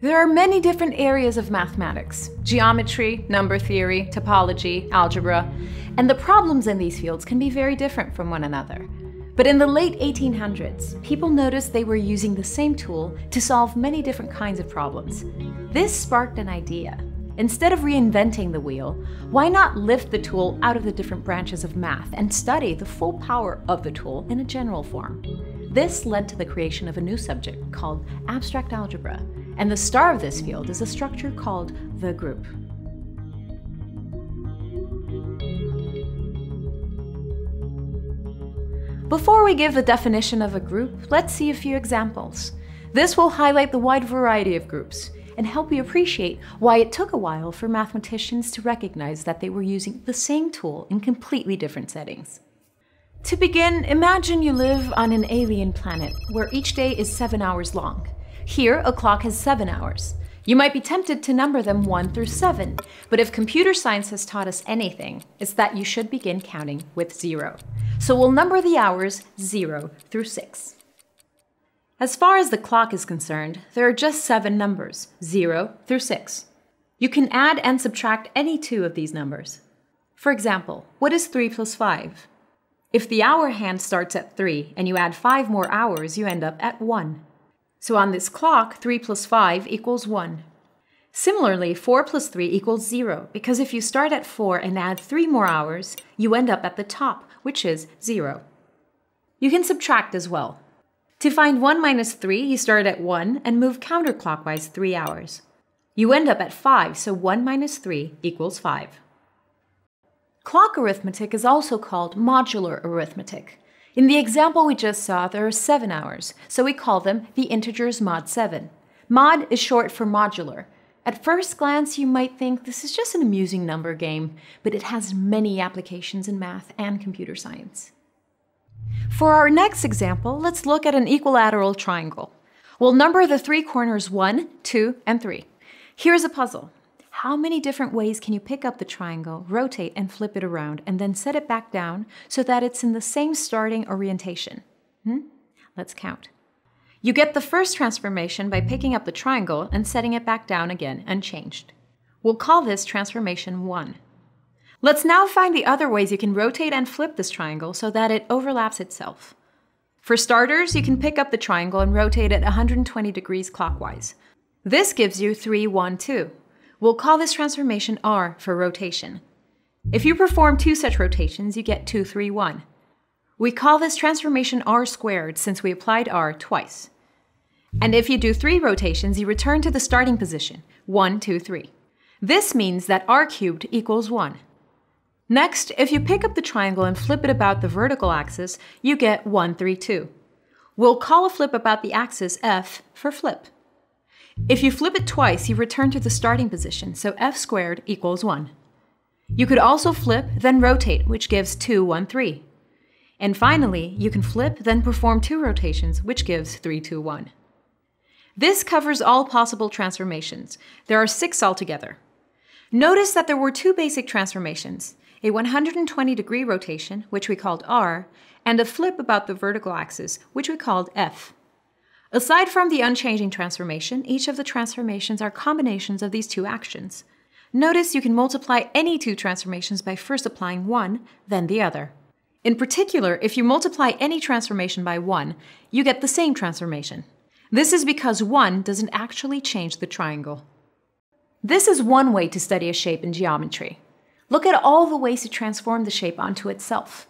There are many different areas of mathematics geometry, number theory, topology, algebra, and the problems in these fields can be very different from one another. But in the late 1800s, people noticed they were using the same tool to solve many different kinds of problems. This sparked an idea. Instead of reinventing the wheel, why not lift the tool out of the different branches of math and study the full power of the tool in a general form? This led to the creation of a new subject called abstract algebra, and the star of this field is a structure called the group. Before we give the definition of a group, let's see a few examples. This will highlight the wide variety of groups and help you appreciate why it took a while for mathematicians to recognize that they were using the same tool in completely different settings. To begin, imagine you live on an alien planet where each day is seven hours long. Here, a clock has seven hours. You might be tempted to number them 1 through 7, but if computer science has taught us anything, it's that you should begin counting with 0. So we'll number the hours 0 through 6. As far as the clock is concerned, there are just seven numbers, 0 through 6. You can add and subtract any two of these numbers. For example, what is 3 plus 5? If the hour hand starts at 3 and you add 5 more hours, you end up at 1. So on this clock, 3 plus 5 equals 1. Similarly, 4 plus 3 equals 0, because if you start at 4 and add 3 more hours, you end up at the top, which is 0. You can subtract as well. To find 1 minus 3, you start at 1 and move counterclockwise 3 hours. You end up at 5, so 1 minus 3 equals 5. Clock arithmetic is also called modular arithmetic. In the example we just saw, there are seven hours, so we call them the integers mod 7. Mod is short for modular. At first glance, you might think this is just an amusing number game, but it has many applications in math and computer science. For our next example, let's look at an equilateral triangle. We'll number the three corners 1, 2, and 3. Here's a puzzle how many different ways can you pick up the triangle, rotate and flip it around, and then set it back down so that it's in the same starting orientation? Hmm? Let's count. You get the first transformation by picking up the triangle and setting it back down again unchanged. We'll call this transformation 1. Let's now find the other ways you can rotate and flip this triangle so that it overlaps itself. For starters, you can pick up the triangle and rotate it 120 degrees clockwise. This gives you 3, 1, 2. We'll call this transformation R for rotation. If you perform two such rotations, you get 2, 3, 1. We call this transformation R squared since we applied R twice. And if you do three rotations, you return to the starting position, 1, 2, 3. This means that R cubed equals 1. Next, if you pick up the triangle and flip it about the vertical axis, you get 1, 3, 2. We'll call a flip about the axis F for flip. If you flip it twice, you return to the starting position, so f squared equals 1. You could also flip, then rotate, which gives 2, 1, 3. And finally, you can flip, then perform two rotations, which gives 3, 2, 1. This covers all possible transformations. There are six altogether. Notice that there were two basic transformations, a 120 degree rotation, which we called R, and a flip about the vertical axis, which we called F. Aside from the unchanging transformation, each of the transformations are combinations of these two actions. Notice you can multiply any two transformations by first applying one, then the other. In particular, if you multiply any transformation by 1, you get the same transformation. This is because 1 doesn't actually change the triangle. This is one way to study a shape in geometry. Look at all the ways to transform the shape onto itself.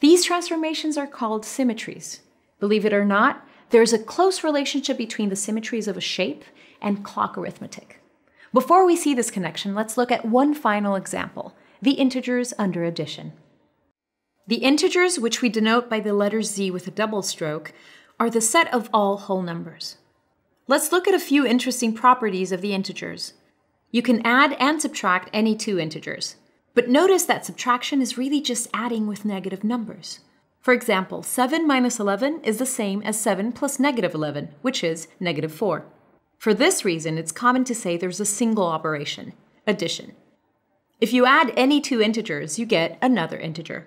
These transformations are called symmetries. Believe it or not, there's a close relationship between the symmetries of a shape and clock arithmetic. Before we see this connection, let's look at one final example, the integers under addition. The integers, which we denote by the letter z with a double stroke, are the set of all whole numbers. Let's look at a few interesting properties of the integers. You can add and subtract any two integers, but notice that subtraction is really just adding with negative numbers. For example, 7 minus 11 is the same as 7 plus negative 11, which is negative 4. For this reason, it's common to say there's a single operation, addition. If you add any two integers, you get another integer.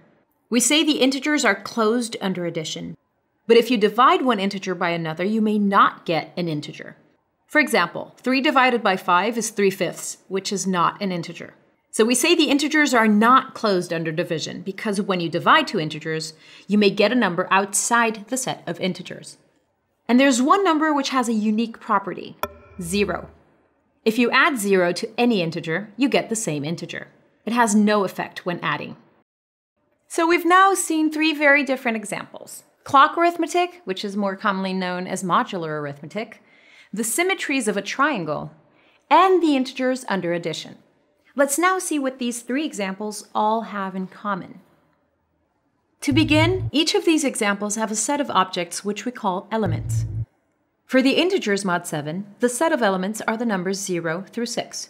We say the integers are closed under addition, but if you divide one integer by another, you may not get an integer. For example, 3 divided by 5 is 3 fifths, which is not an integer. So we say the integers are not closed under division because when you divide two integers, you may get a number outside the set of integers. And there's one number which has a unique property, 0. If you add 0 to any integer, you get the same integer. It has no effect when adding. So we've now seen three very different examples. Clock arithmetic, which is more commonly known as modular arithmetic, the symmetries of a triangle, and the integers under addition. Let's now see what these three examples all have in common. To begin, each of these examples have a set of objects which we call elements. For the integers mod 7, the set of elements are the numbers 0 through 6.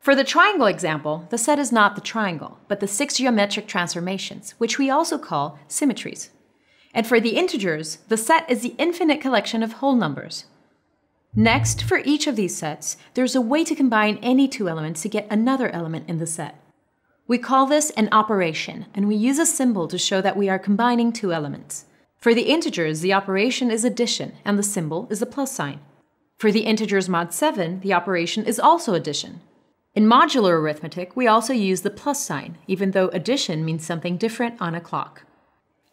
For the triangle example, the set is not the triangle, but the six geometric transformations, which we also call symmetries. And for the integers, the set is the infinite collection of whole numbers. Next, for each of these sets, there's a way to combine any two elements to get another element in the set. We call this an operation, and we use a symbol to show that we are combining two elements. For the integers, the operation is addition, and the symbol is the plus sign. For the integers mod 7, the operation is also addition. In modular arithmetic, we also use the plus sign, even though addition means something different on a clock.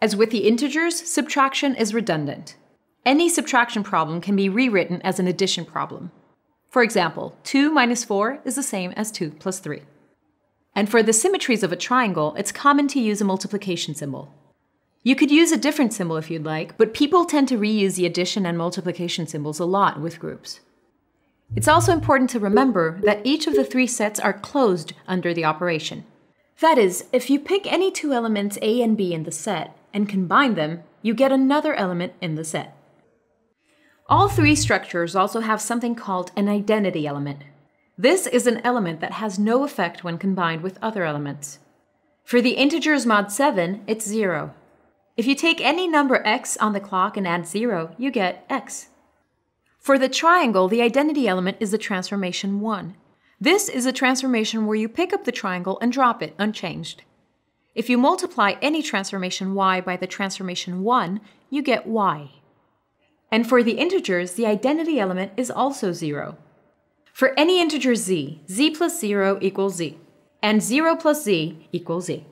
As with the integers, subtraction is redundant. Any subtraction problem can be rewritten as an addition problem. For example, 2 minus 4 is the same as 2 plus 3. And for the symmetries of a triangle, it's common to use a multiplication symbol. You could use a different symbol if you'd like, but people tend to reuse the addition and multiplication symbols a lot with groups. It's also important to remember that each of the three sets are closed under the operation. That is, if you pick any two elements A and B in the set and combine them, you get another element in the set. All three structures also have something called an identity element. This is an element that has no effect when combined with other elements. For the integers mod 7, it's 0. If you take any number x on the clock and add 0, you get x. For the triangle, the identity element is the transformation 1. This is a transformation where you pick up the triangle and drop it unchanged. If you multiply any transformation y by the transformation 1, you get y. And for the integers, the identity element is also 0. For any integer z, z plus 0 equals z, and 0 plus z equals z.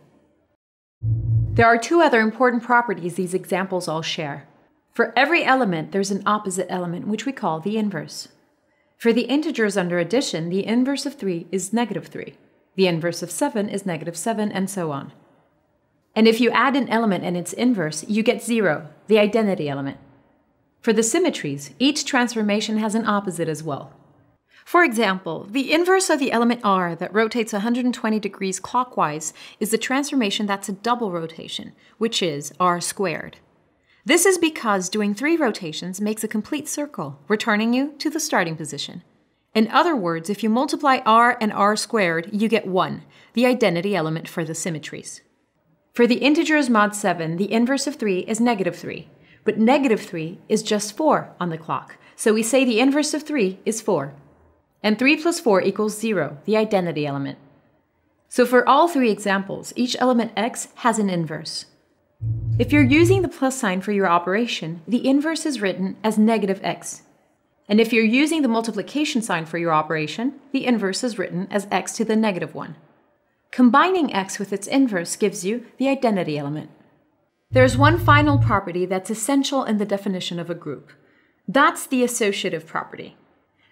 There are two other important properties these examples all share. For every element, there's an opposite element, which we call the inverse. For the integers under addition, the inverse of 3 is negative 3. The inverse of 7 is negative 7, and so on. And if you add an element and its inverse, you get 0, the identity element. For the symmetries, each transformation has an opposite as well. For example, the inverse of the element r that rotates 120 degrees clockwise is the transformation that's a double rotation, which is r squared. This is because doing three rotations makes a complete circle, returning you to the starting position. In other words, if you multiply r and r squared, you get 1, the identity element for the symmetries. For the integers mod 7, the inverse of 3 is negative 3, but negative 3 is just 4 on the clock, so we say the inverse of 3 is 4. And 3 plus 4 equals 0, the identity element. So for all three examples, each element x has an inverse. If you're using the plus sign for your operation, the inverse is written as negative x. And if you're using the multiplication sign for your operation, the inverse is written as x to the negative 1. Combining x with its inverse gives you the identity element. There's one final property that's essential in the definition of a group. That's the associative property.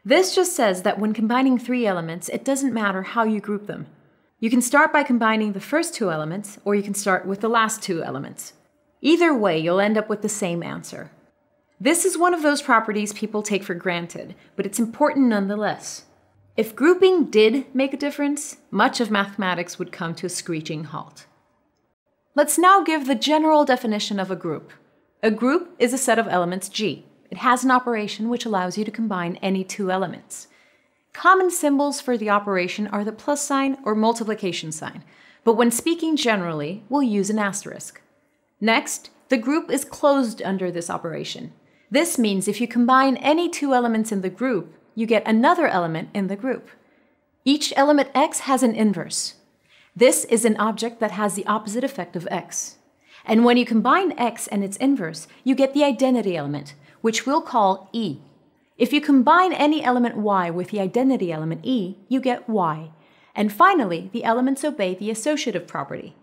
This just says that when combining three elements, it doesn't matter how you group them. You can start by combining the first two elements, or you can start with the last two elements. Either way, you'll end up with the same answer. This is one of those properties people take for granted, but it's important nonetheless. If grouping did make a difference, much of mathematics would come to a screeching halt. Let's now give the general definition of a group. A group is a set of elements G. It has an operation which allows you to combine any two elements. Common symbols for the operation are the plus sign or multiplication sign, but when speaking generally, we'll use an asterisk. Next, the group is closed under this operation. This means if you combine any two elements in the group, you get another element in the group. Each element x has an inverse. This is an object that has the opposite effect of x. And when you combine x and its inverse, you get the identity element, which we'll call E. If you combine any element y with the identity element e, you get y. And finally, the elements obey the associative property.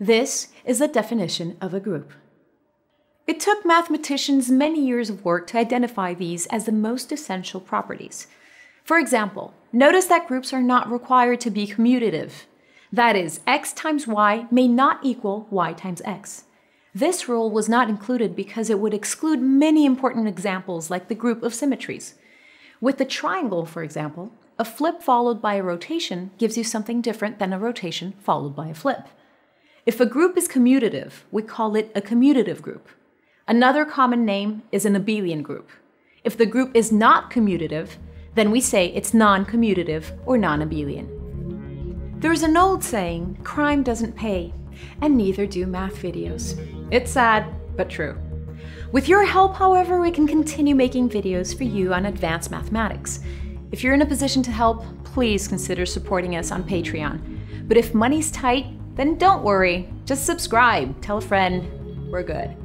This is the definition of a group. It took mathematicians many years of work to identify these as the most essential properties. For example, notice that groups are not required to be commutative. That is, x times y may not equal y times x. This rule was not included because it would exclude many important examples like the group of symmetries. With the triangle, for example, a flip followed by a rotation gives you something different than a rotation followed by a flip. If a group is commutative, we call it a commutative group. Another common name is an abelian group. If the group is not commutative, then we say it's non-commutative or non-abelian. There's an old saying, crime doesn't pay, and neither do math videos. It's sad, but true. With your help, however, we can continue making videos for you on advanced mathematics. If you're in a position to help, please consider supporting us on Patreon. But if money's tight, then don't worry. Just subscribe, tell a friend. We're good.